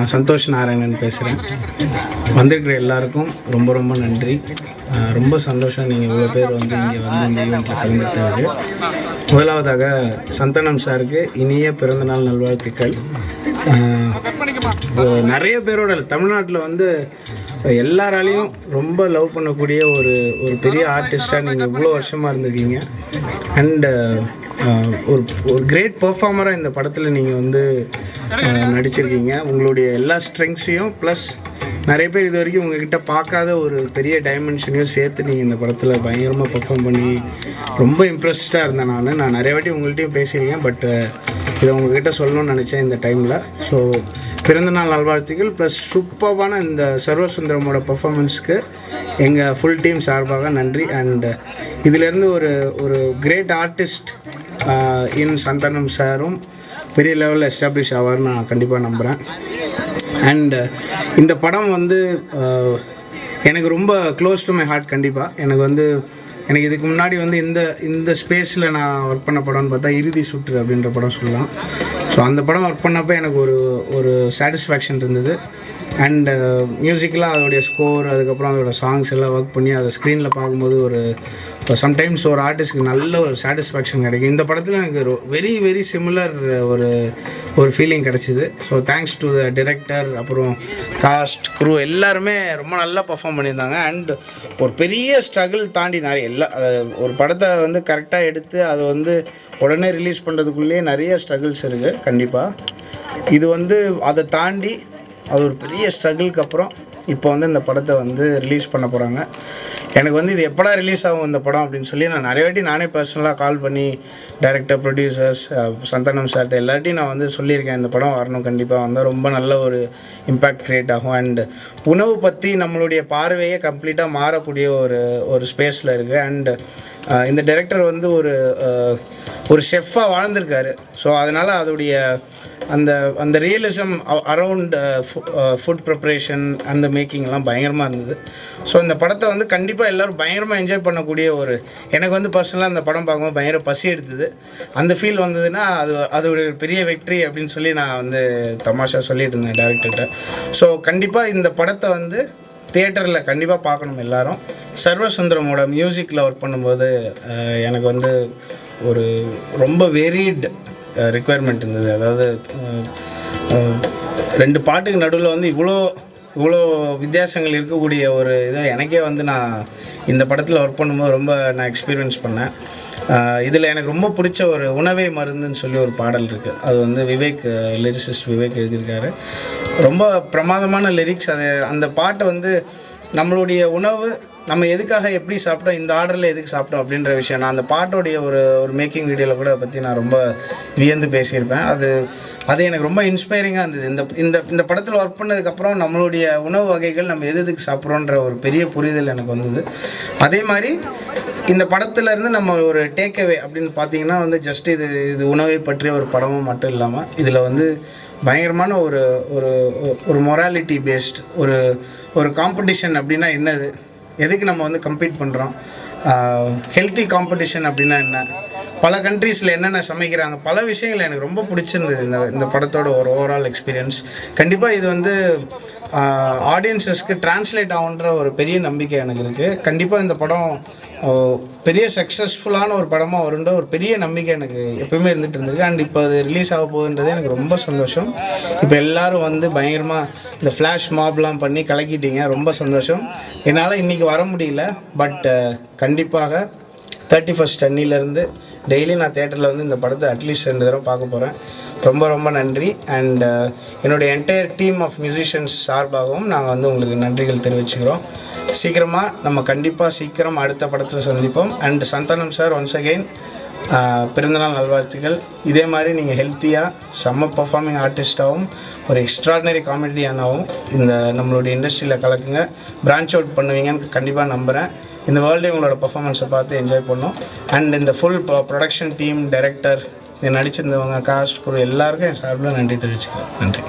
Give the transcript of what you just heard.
நான் சந்தோஷ் நாராயணன் பேசுகிறேன் வந்திருக்கிற எல்லாருக்கும் ரொம்ப ரொம்ப நன்றி. ரொம்ப சந்தோஷம் நீங்கள் இவ்வளோ பேர் வந்து இங்கே வந்து இந்த ஈவெண்ட்டில் கலந்துட்டாரு முதலாவதாக சந்தனம் சாருக்கு இனிய பிறந்தநாள் நல்வாழ்த்துக்கள். நிறைய பேரோட தமிழ்நாட்டில் வந்து எல்லாராலையும் ரொம்ப லவ் பண்ணக்கூடிய ஒரு ஒரு பெரிய ஆர்டிஸ்டாக நீங்கள் இவ்வளோ வருஷமாக இருந்திருக்கீங்க. அண்டு ஒரு ஒரு கிரேட் பர்ஃபார்மராக இந்த படத்தில் நீங்கள் வந்து நடிச்சிருக்கீங்க. உங்களுடைய எல்லா ஸ்ட்ரெங்ஸையும் ப்ளஸ் நிறைய பேர் இது வரைக்கும் உங்ககிட்ட பார்க்காத ஒரு பெரிய டைமென்ஷனையும் சேர்த்து நீங்கள் இந்த படத்தில் பயங்கரமாக பெர்ஃபார்ம் பண்ணி ரொம்ப இம்ப்ரெஸ்டாக இருந்தேன் நான். நான் நிறைய வாட்டி உங்கள்கிட்டயும் பேசியிருக்கேன் பட் இதை உங்ககிட்ட சொல்லணும்னு நினச்சேன் இந்த டைமில் ஸோ பிறந்தநாள் நல்வாழ்த்துக்கள் ப்ளஸ் சூப்பர்வான இந்த சர்வசுந்தரமோட பர்ஃபார்மன்ஸ்க்கு எங்கள் ஃபுல் டீம் சார்பாக நன்றி. அண்ட் இதிலேருந்து ஒரு ஒரு கிரேட் ஆர்டிஸ்ட் இன் சந்தானம் சாரும் பெரிய லெவலில் எஸ்டாப்ளிஷ் ஆவார்னு நான் கண்டிப்பாக நம்புகிறேன் அண்டு இந்த படம் வந்து எனக்கு ரொம்ப க்ளோஸ் டு மை ஹார்ட் கண்டிப்பாக எனக்கு வந்து எனக்கு இதுக்கு முன்னாடி வந்து இந்த இந்த ஸ்பேஸில் நான் ஒர்க் பண்ண படம்னு பார்த்தா இறுதி சுற்று அப்படின்ற படம் சொல்லலாம். ஸோ அந்த படம் ஒர்க் பண்ணப்போ எனக்கு ஒரு ஒரு சாட்டிஸ்ஃபேக்ஷன் இருந்தது. அண்டு மியூசிக்கலாக uh, அதோடைய ஸ்கோர் அதுக்கப்புறம் அதோட சாங்ஸ் எல்லாம் ஒர்க் பண்ணி அதை ஸ்க்ரீனில் பார்க்கும்போது ஒரு சம்டைம்ஸ் ஒரு ஆர்டிஸ்ட்க்கு நல்ல ஒரு சாட்டிஸ்ஃபேக்ஷன் கிடைக்கும். இந்த படத்தில் எனக்கு வெரி வெரி சிமிலர் ஒரு ஒரு ஃபீலிங் கிடச்சிது. So thanks to the director அப்புறம் காஸ்ட் குரூ எல்லாருமே ரொம்ப நல்லா பர்ஃபார்ம் பண்ணியிருந்தாங்க. அண்ட் ஒரு பெரிய ஸ்ட்ரகிள் தாண்டி நிறைய எல்லா ஒரு படத்தை வந்து கரெக்டாக எடுத்து அதை வந்து உடனே ரிலீஸ் பண்ணுறதுக்குள்ளேயே நிறைய ஸ்ட்ரகிள்ஸ் இருக்குது கண்டிப்பாக இது வந்து அதை தாண்டி அது ஒரு பெரிய ஸ்ட்ரகிளுக்கு அப்புறம் இப்போ வந்து இந்த படத்தை வந்து ரிலீஸ் பண்ண போகிறாங்க எனக்கு வந்து இது எப்படா ரிலீஸ் ஆகும் இந்த படம் அப்படின்னு சொல்லி நான் நிறைய வாட்டி நானே பர்சனலாக கால் பண்ணி டைரக்டர் ப்ரொடியூசர்ஸ் சந்தானம் சார்ட்ட எல்லார்ட்டையும் நான் வந்து சொல்லியிருக்கேன் இந்த படம் வரணும் கண்டிப்பாக வந்தால் ரொம்ப நல்ல ஒரு இம்பேக்ட் க்ரியேட் ஆகும். அண்ட் உணவு பற்றி நம்மளுடைய பார்வையே கம்ப்ளீட்டாக மாறக்கூடிய ஒரு ஒரு ஸ்பேஸில் இருக்குது அண்ட் இந்த டைரக்டர் வந்து ஒரு ஒரு ஷெஃப்பாக வாழ்ந்திருக்காரு. ஸோ அதனால் அதோடைய அந்த அந்த ரியலிசம் அரவுண்ட் ஃபுட் ப்ரிப்ரேஷன் அந்த மேக்கிங்லாம் பயங்கரமாக இருந்தது. ஸோ இந்த படத்தை வந்து கண்டிப்பாக எல்லோரும் பயங்கரமாக என்ஜாய் பண்ணக்கூடிய ஒரு எனக்கு வந்து பர்சனலாக அந்த படம் பார்க்கும்போது பயங்கர பசி எடுத்தது. அந்த ஃபீல் வந்ததுன்னா அது அதோடைய பெரிய வெற்றி அப்படின்னு சொல்லி நான் வந்து தமாஷா சொல்லிட்டு இருந்தேன் டேரக்டர்கிட்ட ஸோ கண்டிப்பாக இந்த படத்தை வந்து தியேட்டரில் கண்டிப்பாக பார்க்கணும் எல்லாரும். சர்வசுந்தரமோட மியூசிக்கில் ஒர்க் பண்ணும்போது uh, எனக்கு வந்து ஒரு ரொம்ப வேரியட் ரெக்குவயர்மெண்ட் இருந்தது. அதாவது ரெண்டு பாட்டுக்கு நடுவில் வந்து இவ்வளோ இவ்வளோ வித்தியாசங்கள் இருக்கக்கூடிய ஒரு இதை எனக்கே வந்து நான் இந்த படத்தில் ஒர்க் பண்ணும்போது ரொம்ப நான் எக்ஸ்பீரியன்ஸ் பண்ணேன். இதில் எனக்கு ரொம்ப பிடிச்ச ஒரு உணவே மருந்துன்னு சொல்லி ஒரு பாடல் இருக்குது அது வந்து விவேக் லிரிசிஸ்ட் விவேக் எழுதியிருக்காரு. ரொம்ப பிரமாதமான லிரிக்ஸ் அது அந்த பாட்டை வந்து நம்மளுடைய உணவு நம்ம எதுக்காக எப்படி சாப்பிட்டோம் இந்த ஆர்டரில் எதுக்கு சாப்பிட்டோம் அப்படின்ற விஷயம். நான் அந்த பாட்டோடைய ஒரு ஒரு மேக்கிங் வீடியோவில் கூட பற்றி நான் ரொம்ப வியந்து பேசியிருப்பேன். அது அது எனக்கு ரொம்ப இன்ஸ்பைரிங்காக இருந்தது. இந்த இந்த இந்த படத்தில் ஒர்க் பண்ணதுக்கப்புறம் நம்மளுடைய உணவு வகைகள் நம்ம எது எதுக்கு சாப்பிட்றோன்ற ஒரு பெரிய புரிதல் எனக்கு வந்தது. அதே மாதிரி இந்த படத்துல இருந்து நம்ம ஒரு டேக்அவே அப்படின்னு பார்த்தீங்கன்னா வந்து ஜஸ்ட் இது இது உணவை பற்றிய ஒரு படமும் மட்டும் இல்லாமல் இதில் வந்து பயங்கரமான ஒரு ஒரு ஒரு மொராலிட்டி பேஸ்ட் ஒரு ஒரு காம்படிஷன் அப்படின்னா என்னது? எதுக்கு நம்ம வந்து கம்ப்ளீட் பண்ணுறோம் ஹெல்த்தி காம்படிஷன் அப்படின்னா என்ன? பல கண்ட்ரீஸில் என்னென்ன சமைக்கிறாங்க பல விஷயங்கள் எனக்கு ரொம்ப பிடிச்சிருந்தது இந்த இந்த படத்தோட ஒரு ஓவரால் எக்ஸ்பீரியன்ஸ் கண்டிப்பாக இது வந்து ஆடியன்ஸஸ்க்கு டிரான்ஸ்லேட் ஆகுன்ற ஒரு பெரிய நம்பிக்கை எனக்கு இருக்குது கண்டிப்பாக இந்த படம் பெரிய சக்ஸஸ்ஃபுல்லான ஒரு படமாக வருன்ற ஒரு பெரிய நம்பிக்கை எனக்கு எப்பவுமே இருந்துகிட்டு இருந்திருக்கு. அண்ட் இப்போ அது ரிலீஸ் ஆக போகுதுன்றது எனக்கு ரொம்ப சந்தோஷம். இப்போ எல்லாரும் வந்து பயங்கரமாக இந்த ஃப்ளாஷ் மாப்லாம் பண்ணி கலக்கிட்டீங்க. ரொம்ப சந்தோஷம். என்னால் இன்றைக்கி வர முடியல. பட் கண்டிப்பாக தேர்ட்டி ஃபஸ்ட் அன்னிலேருந்து டெய்லி நான் தேட்டரில் வந்து இந்த படத்தை அட்லீஸ்ட் ரெண்டு தடவை பார்க்க போகிறேன் ரொம்ப ரொம்ப நன்றி. அண்ட் uh, என்னுடைய என்டையர் டீம் ஆஃப் மியூசிஷியன்ஸ் சார்பாகவும் நாங்கள் வந்து உங்களுக்கு நன்றிகள் தெரிவிச்சுக்கிறோம். சீக்கிரமாக நம்ம கண்டிப்பாக சீக்கிரம் அடுத்த படத்தில் சந்திப்போம். And Santhanam sir once again பிறந்தநாள் நல்வாழ்த்துக்கள். இதே மாதிரி நீங்கள் ஹெல்த்தியாக செம்ம பர்ஃபார்மிங் ஆர்டிஸ்ட்டாகவும் ஒரு எக்ஸ்ட்ராடினரி காமெடியானாகவும் இந்த நம்மளுடைய இண்டஸ்ட்ரியில் கலக்குங்க. பிரான்ச் அவுட் பண்ணுவீங்கன்னு கண்டிப்பாக நம்புகிறேன் இந்த வேர்ல்டே உங்களோட பர்ஃபார்மன்ஸை பார்த்து என்ஜாய் பண்ணோம். அண்ட் இந்த ஃபுல் ப்ரொடக்ஷன் டீம் டைரக்டர் இது நடிச்சிருந்தவங்க காஸ்ட் குரு எல்லாருக்கும் என் சார்பில் நன்றி தெரிவிச்சுக்கிறேன். நன்றி.